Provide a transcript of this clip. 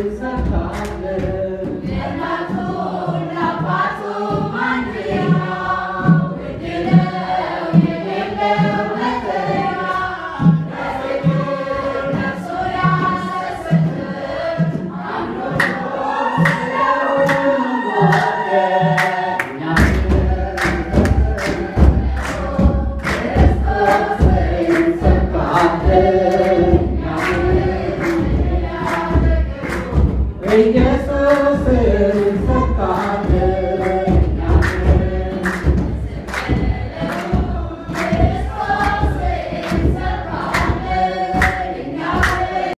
Exactly. Ready, Garrett?